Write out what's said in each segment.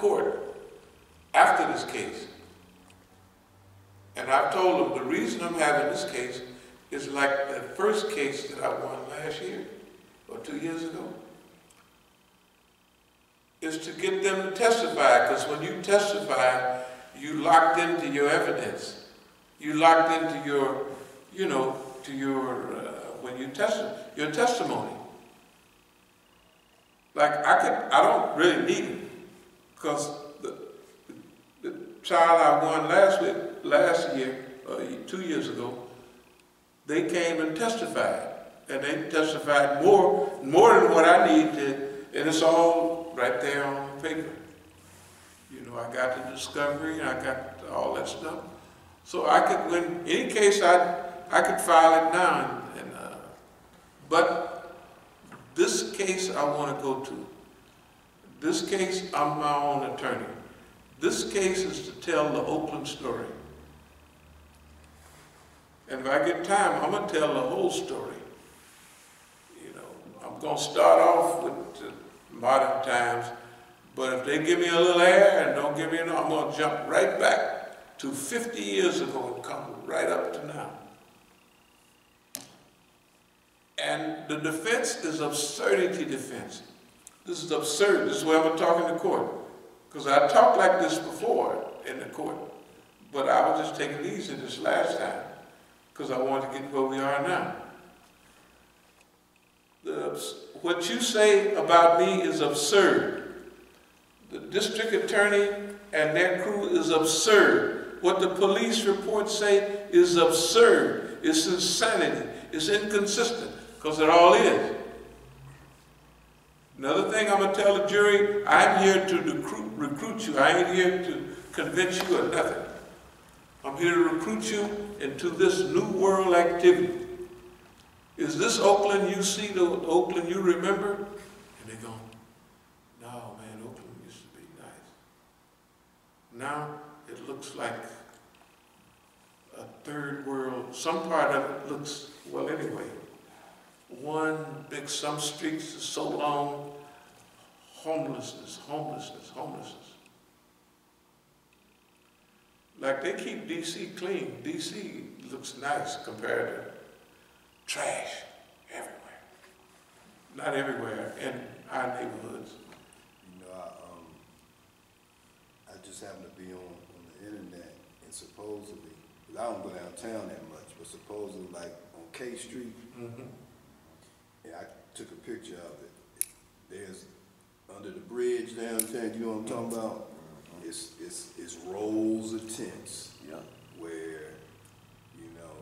court after this case. And I've told them the reason I'm having this case is like the first case that I won last year or two years ago. Is to get them to testify, because when you testify, you locked into your evidence. You locked into your, you know, to your, uh, when you test your testimony. Like I could, I don't really need it, because the, the child I won last week, last year, uh, two years ago, they came and testified, and they testified more, more than what I need to, and it's all right there on paper. You know, I got the discovery, and I got all that stuff. So I could, when any case I, I could file it now, and, and uh, but this case I want to go to. This case, I'm my own attorney. This case is to tell the Oakland story. And if I get time, I'm going to tell the whole story. You know, I'm going to start off with modern times, but if they give me a little air and don't give me enough, I'm going to jump right back to 50 years ago and come right up to now. And the defense is absurdity defense. This is absurd. This is why I'm talking to court. Because I talked like this before in the court. But I was just taking easy this last time. Because I wanted to get where we are now. The, what you say about me is absurd. The district attorney and their crew is absurd. What the police reports say is absurd. It's insanity. It's inconsistent because it all is. Another thing I'm going to tell the jury, I'm here to recruit, recruit you. I ain't here to convince you of nothing. I'm here to recruit you into this new world activity. Is this Oakland you see, the Oakland you remember? And they go, no, man, Oakland used to be nice. Now it looks like a third world. Some part of it looks, well, anyway, one big, some streets are so long, homelessness, homelessness, homelessness. Like they keep DC clean. DC looks nice compared to trash everywhere. Not everywhere, in our neighborhoods. You know, I, um, I just happened to be on, on the internet and supposedly, I don't go downtown that much, but supposedly like on K Street, Mhm. and I took a picture of it. There's, under the bridge downtown, you know what I'm talking about? It's, it's, it's rows of tents Yeah. where, you know,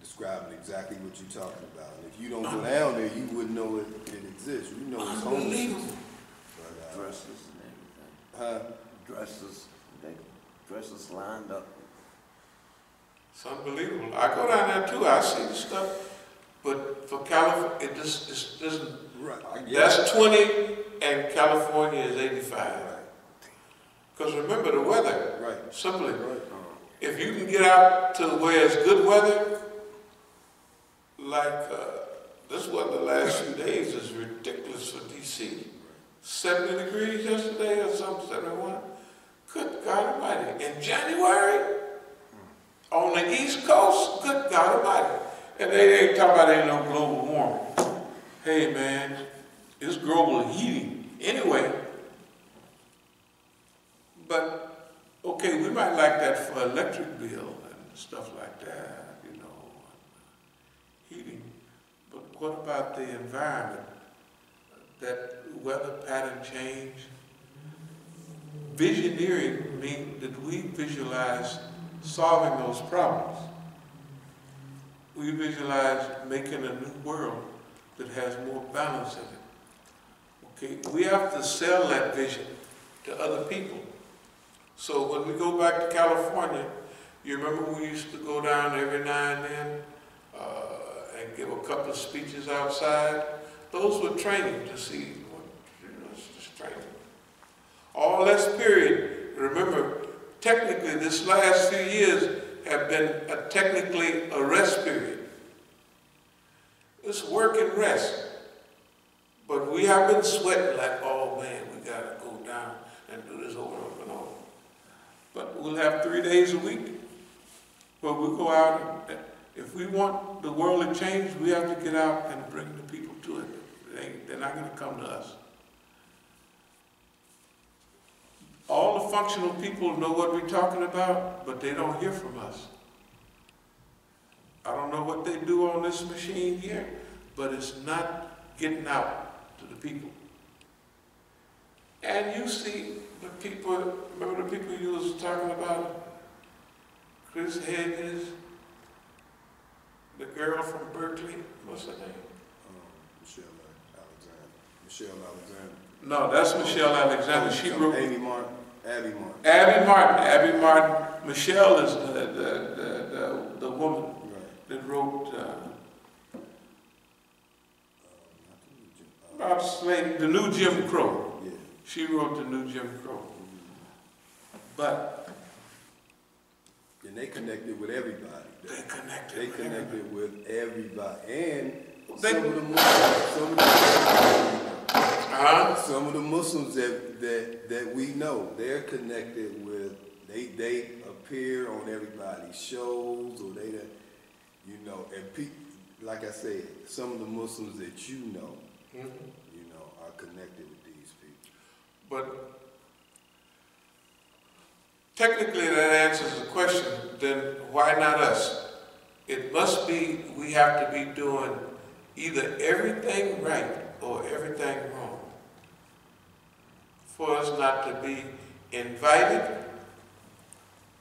describing exactly what you're talking about. And if you don't go down there, you wouldn't know it, it exists. You know it's homelessness. Unbelievable. But, uh, Dresses and everything. huh? Dresses, they, dresses lined up. It's unbelievable. I go down there too, I see the stuff, but for California, it just, it doesn't, Right. that's twenty and California is eighty-five. Right, Because remember the weather, right, simply, right. if you can get out to where it's good weather, like, uh, this weather the last few days is ridiculous for DC. Seventy degrees yesterday or something, seventy-one. Good God Almighty, in January, on the East Coast, good God Almighty. And they ain't talking about ain't no global warming. Hey man, it's global heating anyway. But, okay, we might like that for electric bill and stuff like that, you know, heating. But what about the environment? That weather pattern change? Visioneering means that we visualize solving those problems. We visualize making a new world that has more balance in it. Okay, we have to sell that vision to other people. So when we go back to California, you remember we used to go down every now and then uh, and give a couple of speeches outside? Those were training to see, you know, it's just training. All this period, remember, technically this last few years have been a, technically a rest period. It's work and rest. But we have been sweating like, oh man, we gotta go down and do this over and over and over. But we'll have three days a week where we go out and, if we want the world to change, we have to get out and bring the people to it. They, they're not gonna come to us. All the functional people know what we're talking about, but they don't hear from us. I don't know what they do on this machine here, but it's not getting out to people. And you see the people, remember the people you was talking about? Chris Hedges, the girl from Berkeley, what's her name? Um, Michelle Alexander, Michelle Alexander. No, that's Michelle Alexander. She Um, wrote, Amy Martin, Abby Martin. Abby Martin, Abby Martin, Michelle is the, the, the, the, the woman Right. that wrote, uh, Um, I think it was Jim- uh, about slave, the new Jim Crow. Yeah. She wrote the new Jim Crow. But And they connected with everybody. they connected. They with everybody. connected with everybody, and They- some of the Muslims, some of the, Uh-huh. some of the Muslims that, that, that we know, they're connected with, they, they appear on everybody's shows, or they, you know, and pe, like I said, some of the Muslims that you know, Mhm. you know, are connected with these people. But technically that answers the question, then why not us? It must be, we have to be doing either everything right or everything wrong. For us not to be invited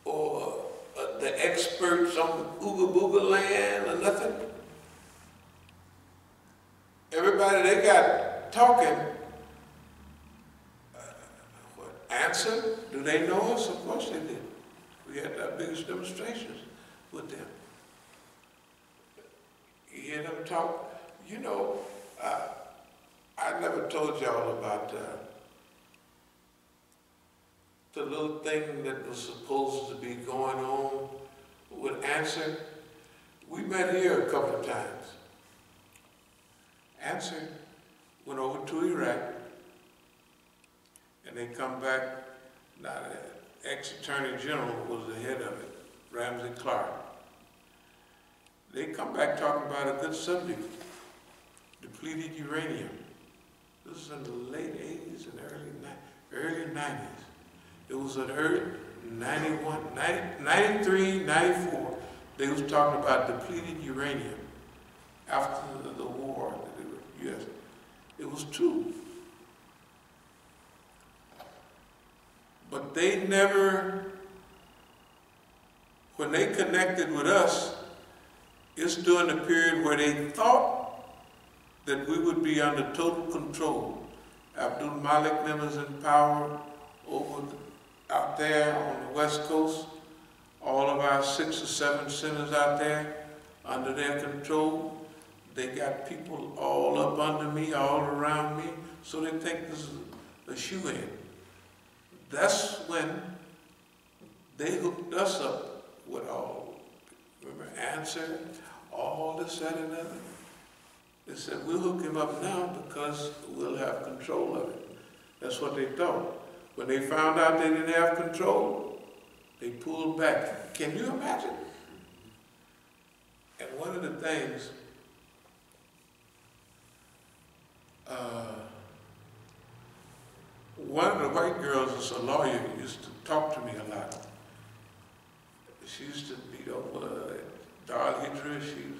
or the experts on Ooga Booga land or nothing. Everybody they got talking what, ANSWER? Do they know us? Of course they did. We had our biggest demonstrations with them. You hear them talk? You know, uh, I never told y'all about uh, the little thing that was supposed to be going on with ANSWER. We met here a couple of times. ANSWER went over to Iraq and they come back, now the ex-attorney general was the head of it, Ramsey Clark. They come back talking about a good subject, depleted uranium. This is in the late eighties and early early nineties. It was at early 91, 90, 93, 94, they was talking about depleted uranium after the, the war. It was true. But they never, when they connected with us, it's during the period where they thought that we would be under total control. Abdul Malik them was in power over out there on the west coast. All of our six or seven centers out there under their control. They got people all up under me, all around me, so they think this is a shoe in. That's when they hooked us up with all, remember, ANSWER, all this, that, and other. They said, we'll hook him up now because we'll have control of it. That's what they thought. When they found out they didn't have control, they pulled back. Can you imagine? And one of the things, uh, one of the white girls that's a lawyer used to talk to me a lot. She used to beat up uh, Dar al-Hijrah, she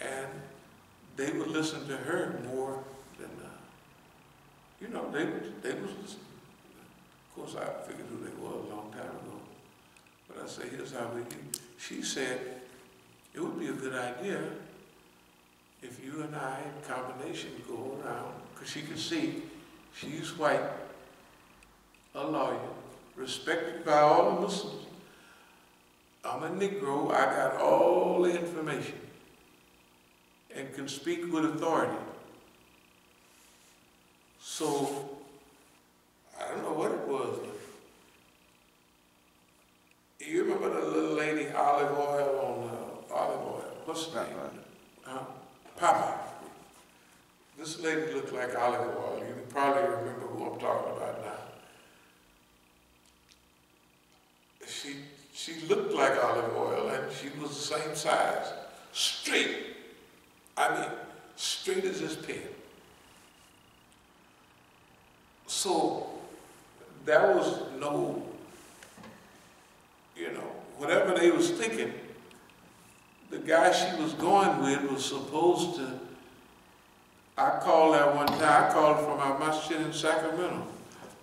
and they would listen to her more than, uh, you know, they, they was. Of course, I figured who they were a long time ago. But I say, here's how we do. She said, it would be a good idea you and I in combination go around, because she could see she's white, a lawyer, respected by all the Muslims. I'm a Negro, I got all the information and can speak with authority. So, I don't know what it was. You remember the little lady Olive Oyl on uh, Olive Oyl? What's her name? Huh? Popeye. This lady looked like Olive Oyl. You probably remember who I'm talking about now. she, she looked like Olive Oyl and she was the same size, straight. I mean, straight as this pen. So there was no, you know, whatever they was thinking, the guy she was going with was supposed to, I called that one time, I called from our masjid in Sacramento.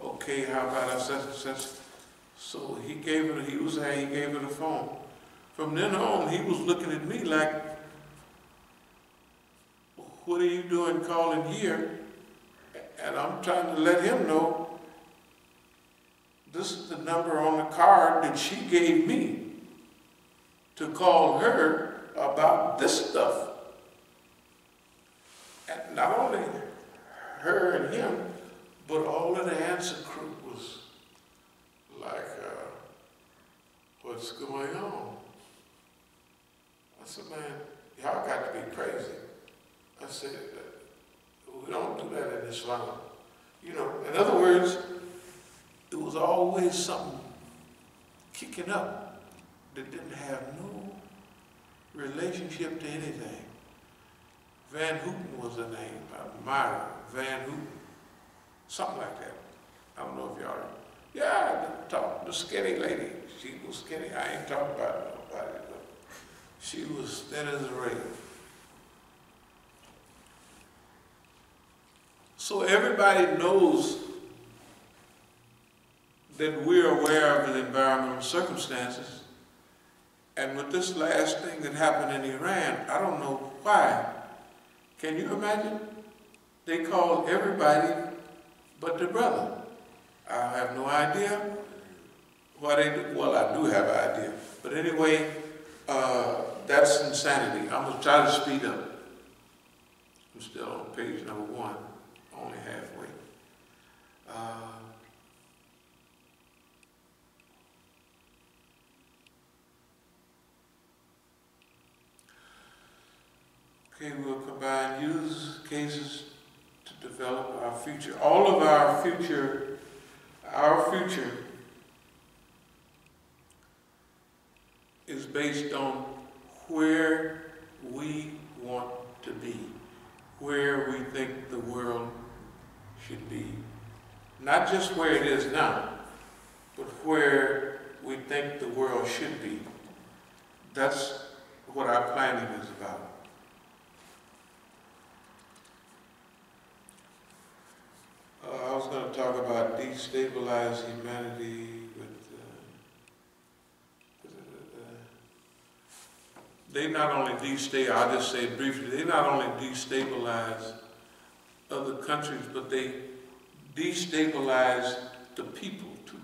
Okay, how about I such and such? So he gave her, he was there, he gave her the phone. From then on, he was looking at me like, what are you doing calling here? And I'm trying to let him know, this is the number on the card that she gave me to call her about this stuff. Not only her and him, but all of the ANSWER crew was like, uh, what's going on? I said, man, y'all got to be crazy. I said, we don't do that in Islam. You know, in other words, it was always something kicking up that didn't have no relationship to anything. Van Houten was the name, Myra Van Houten, something like that. I don't know if y'all, yeah, the, talk, the skinny lady, she was skinny. I ain't talking about nobody, she was thin as a rail. So everybody knows that we're aware of the environmental circumstances. And with this last thing that happened in Iran, I don't know why. Can you imagine? They called everybody but the brother. I have no idea why they do. Well, I do have an idea. But anyway, uh, that's insanity. I'm going to try to speed up. I'm still on page number one only halfway. Uh, okay, we'll combine use cases to develop our future. All of our future, our future is based on where we want to be, where we think the world should be. Not just where it is now, but where we think the world should be. That's what our planning is about. Uh, I was going to talk about destabilize humanity with. Uh, they not only destabilize, I'll just say briefly, they not only destabilize other countries, but they destabilize the people too.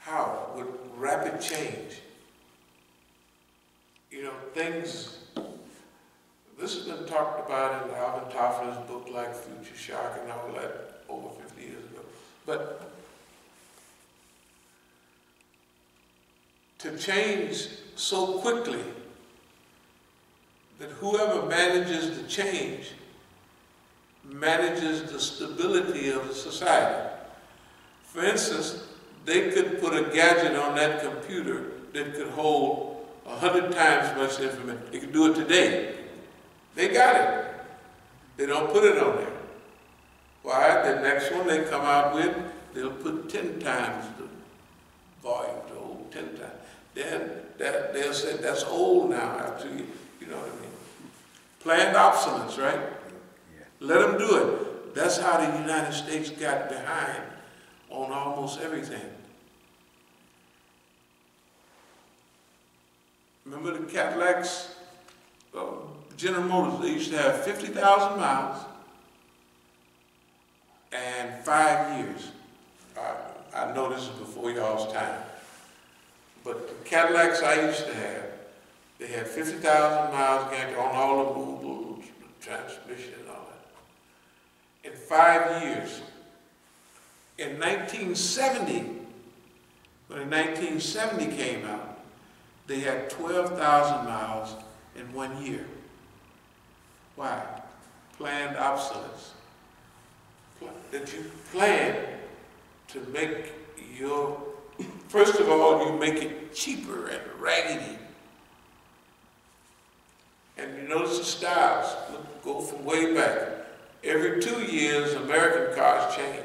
How? With rapid change. You know, things, this has been talked about in Alvin Toffler's book like Future Shock and all that over 50 years ago. But to change so quickly that whoever manages to change manages the stability of the society. For instance, they could put a gadget on that computer that could hold a hundred times much information. They could do it today. They got it. They don't put it on there. Why? The next one they come out with, they'll put ten times the volume to hold ten times. Then that, they'll say that's old now after you, you know what I mean. Planned obsolescence, right? Let them do it. That's how the United States got behind on almost everything. Remember the Cadillacs, uh, General Motors, they used to have 50,000 miles and five years. Uh, I know this is before y'all's time. But the Cadillacs I used to have, they had 50,000 miles on all the movables, the transmission and all that. In five years. In 1970, when 1970 came out, they had 12,000 miles in one year. Why? Planned obsolescence. That you plan to make your First of all, you make it cheaper and raggedy. And you notice the styles look, go from way back. Every two years, American cars change.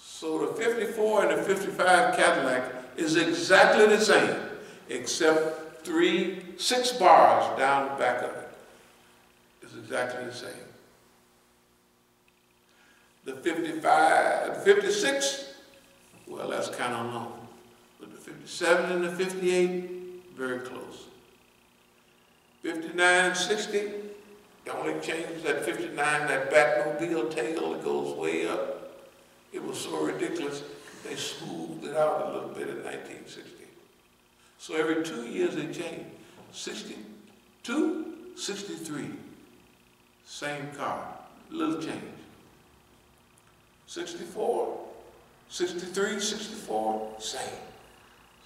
So the 54 and the 55 Cadillac is exactly the same, except three, six bars down the back of. It's exactly the same. The 55, the 56, well, that's kind of long. But the 57 and the 58, very close. 59 60, the only change is that 59, that Batmobile tail that goes way up. It was so ridiculous, they smoothed it out a little bit in 1960. So every two years they change. 62, 63, same car, little change. 64, 63, 64, same.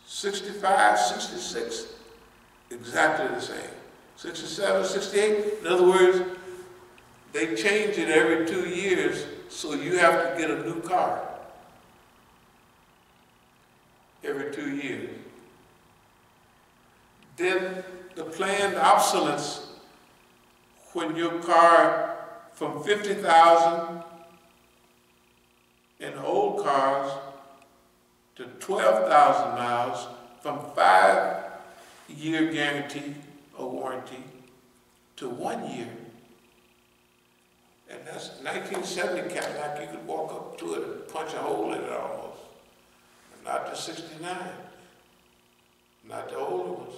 65, 66, exactly the same. 67, 68, in other words, they change it every two years, so you have to get a new car every two years. Then the planned obsolescence, when your car from 50,000 in old cars to 12,000 miles from five year guarantee or warranty to one year. And that's 1970 Cadillac, you could walk up to it and punch a hole in it almost. Not the 69, not the older ones.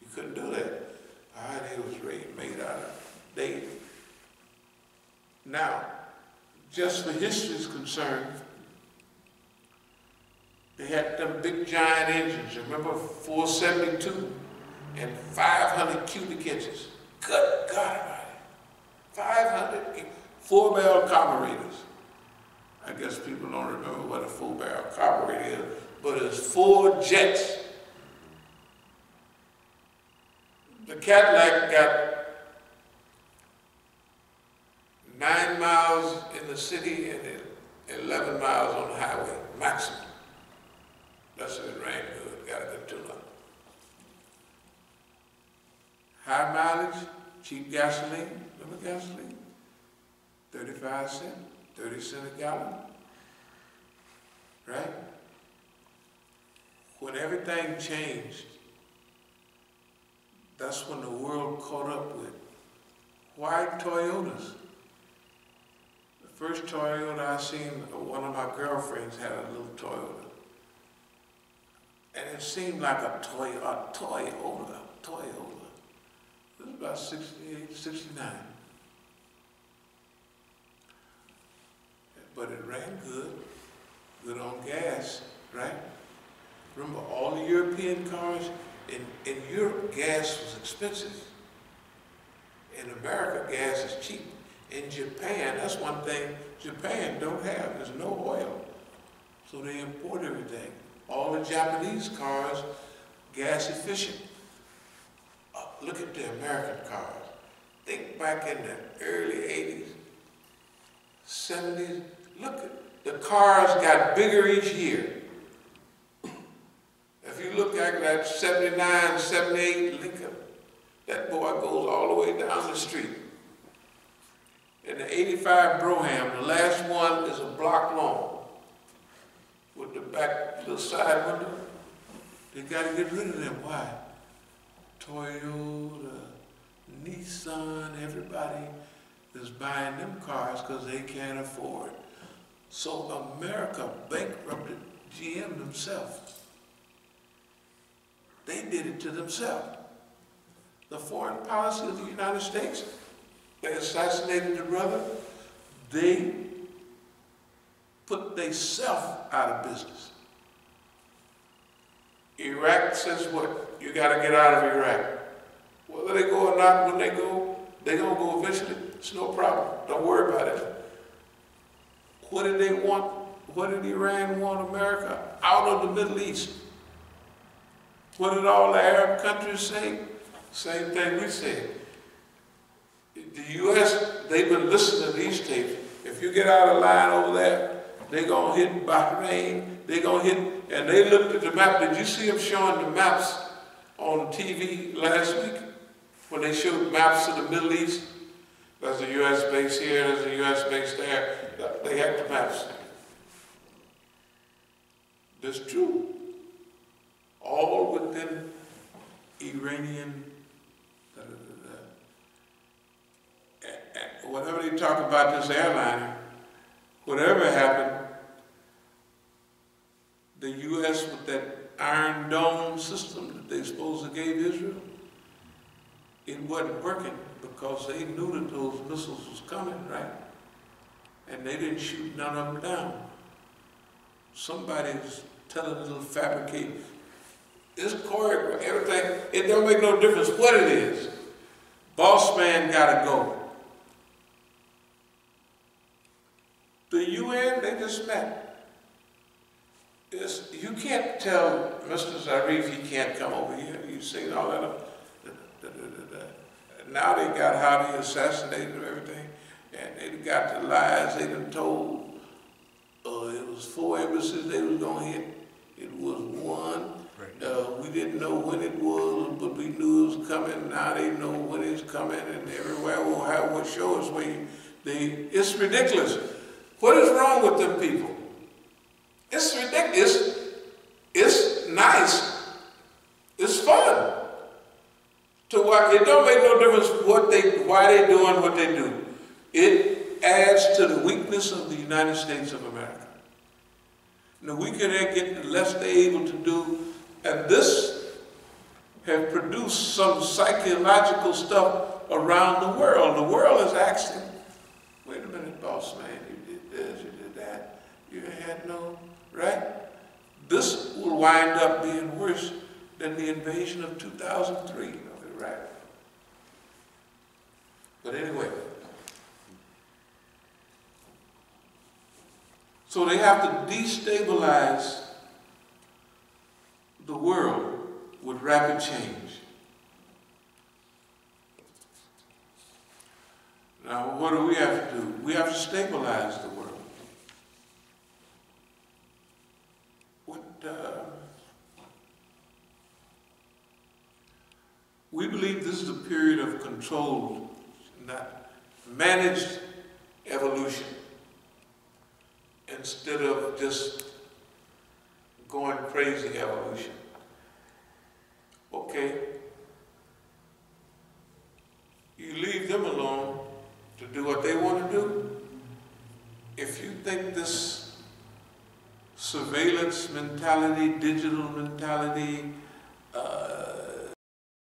You couldn't do that. Ah, they was made, made out of date. Now, just for history's concerned, they had them big giant engines, remember 472 and 500 cubic inches. Good God Almighty. 500 four barrel carburetors. I guess people don't remember what a four barrel carburetor is, but it's four jets. The Cadillac got nine miles in the city and 11 miles on the highway, maximum. That's if it ran good, got a good tune-up. High mileage, cheap gasoline, remember gasoline? 35 cents, 30 cents a gallon, right? When everything changed, that's when the world caught up with white Toyotas. First Toyota I seen, one of my girlfriends had a little Toyota. And it seemed like a toy, a Toyota, Toyota. It was about 68, 69. But it ran good, good on gas, right? Remember, all the European cars, in, in Europe, gas was expensive. In America, gas is cheap. In Japan, that's one thing Japan don't have, there's no oil. So they import everything. All the Japanese cars, gas efficient. Uh, look at the American cars. Think back in the early 80s, 70s. Look, at the cars got bigger each year. If you look at that 79, 78 Lincoln, that boy goes all the way down the street. And the 85 Brougham, the last one is a block long with the back little side window. They got to get rid of them. Why? Toyota, Nissan, everybody is buying them cars because they can't afford. So America bankrupted GM themselves. They did it to themselves. The foreign policy of the United States, they assassinated the brother, they put themselves out of business. Iraq says what? You got to get out of Iraq. Whether they go or not, when they go, they're going to go eventually. It's no problem. Don't worry about it. What did they want? What did Iran want America? Out of the Middle East. What did all the Arab countries say? Same thing we say. The U.S., they've been listening to these tapes. If you get out of line over there, they're gonna hit Bahrain, they're gonna hit, and they looked at the map, did you see them showing the maps on TV last week? When they showed maps of the Middle East? There's a US base here, there's a US base there, they had the maps. That's true. All within Iranian, da, da, da, da. A- a- Whatever they talk about this airliner, whatever happened, the US with that Iron Dome system that they supposedly gave Israel, it wasn't working because they knew that those missiles was coming, right? And they didn't shoot none of them down. Somebody's telling them to fabricate. It's choreographed, everything, it don't make no difference what it is. Boss man gotta go. The UN, they just met. It's, you can't tell Mr. Zarif he can't come over here. You've seen all that. uh. Now they got how they assassinated and everything, and they got the lies they done told. Uh, it was four embassies they was gonna hit. It was one. Uh, we didn't know when it was, but we knew it was coming. Now they know when it's coming, and everywhere we'll have what show us where you, they. It's ridiculous. What is wrong with them people? It's ridiculous. It's nice. It's fun. To why it don't make no difference what they why they doing what they do. It adds to the weakness of the United States of America. And the weaker they get, the less they're able to do. And this have produced some psychological stuff around the world. The world is asking, wait a minute, boss man, this, you did that, you had no, right? This will wind up being worse than the invasion of 2003 of Iraq. But anyway, so they have to destabilize the world with rapid change. Now, what do we have to do? We have to stabilize the world. What, uh, we believe this is a period of controlled, not managed evolution instead of just going crazy evolution. Okay? You leave them alone to do what they want to do. If you think this surveillance mentality, digital mentality,